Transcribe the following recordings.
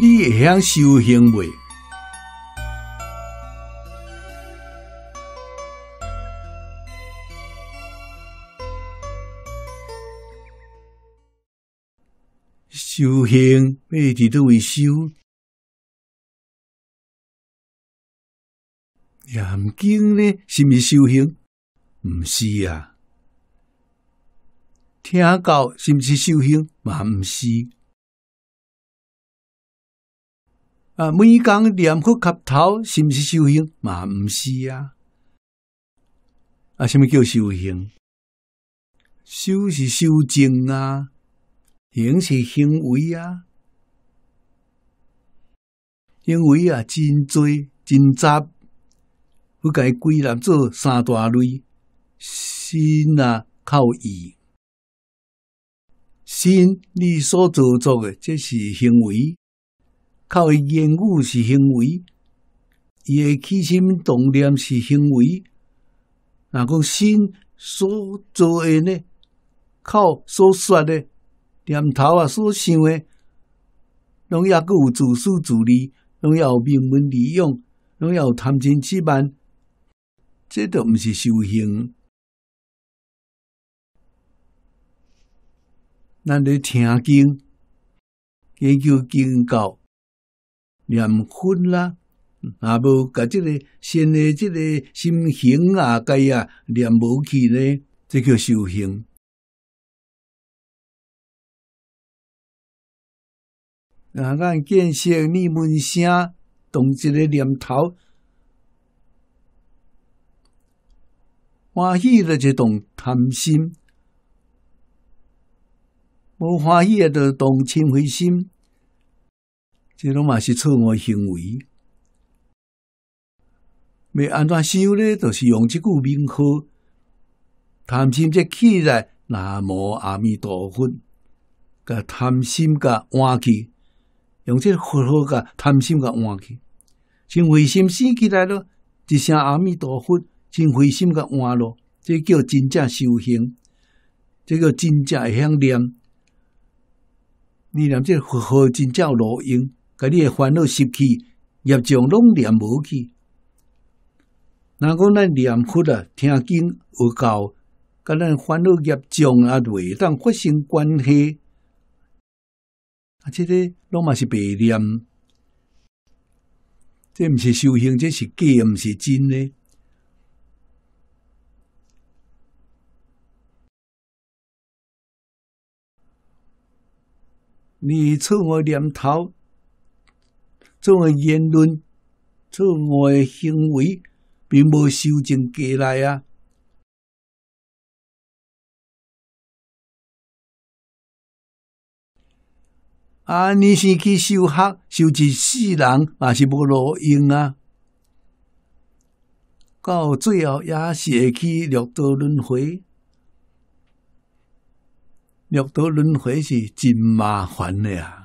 你会晓修行未？修行要伫倒位修？念经呢？是毋是修行？毋是啊。听教是毋是修行？嘛毋是。啊，每工念佛磕头是毋是修行？嘛毋是啊。啊，什么叫修行？修是修正啊。行是行为啊，行为啊真多真杂，不该归纳做三大类。心啊靠意，心你所做作的，这是行为；靠言语是行为，伊诶起心动念是行为。那讲心所做诶呢？靠所说诶。念头啊，所想诶，拢要有自私自利，拢要有名闻利用，拢要有贪嗔痴慢，这都毋是修行。咱咧听经、研究经教、念佛啦，啊无甲即个先的即个心行啊、该啊念无去呢，这叫修行。啊！咱见色念闻声，动一个念头，欢喜了就动贪心，无欢喜啊就动嗔恚心，这拢嘛是错误行为。要安怎修呢？就是用即句名号，贪心则起来，南无阿弥陀佛，甲贪心甲换去。用这佛号个贪心个换去，真慧心生起来咯，一声阿弥陀佛，真慧心个换咯，这叫真正修行，这个真正会晓念。你念这佛号真正路用，甲你诶烦恼失去，业障拢念无去。若讲咱念佛啊，听经有教，甲咱烦恼业障啊，未当发生关系。啊，这个拢嘛是白念，这毋是修行，这是假，毋是真呢。你错我念头，错误言论，错误行为，并无修正过来啊。啊！你是去修学，修一世人嘛是无路用啊！到最后也是会去六道轮回，六道轮回是真麻烦的啊！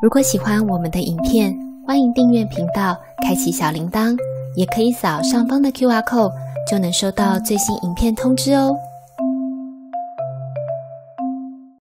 如果喜欢我们的影片，欢迎订阅频道，开启小铃铛，也可以扫上方的 Q R code，就能收到最新影片通知哦。